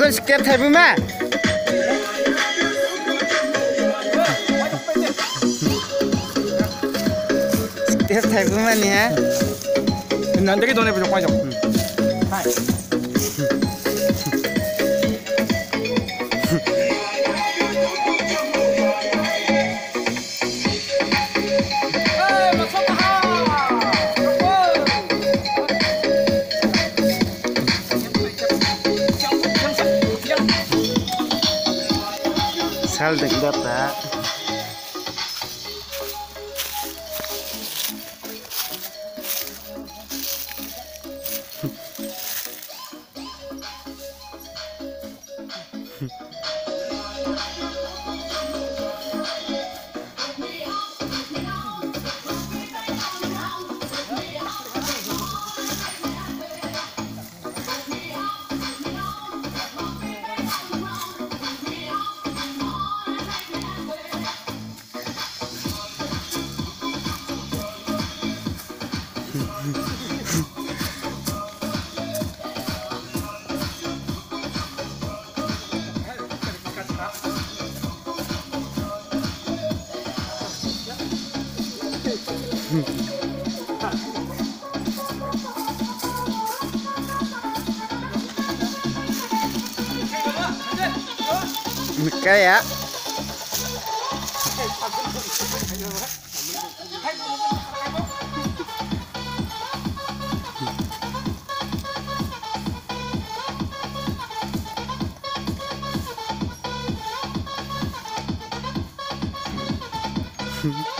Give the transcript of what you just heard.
कौन C cap था बुमा कैप था बुमा नहीं है नंदे की दोनों बजो पाँच हाय Charles like tak. cái á Mm-hmm.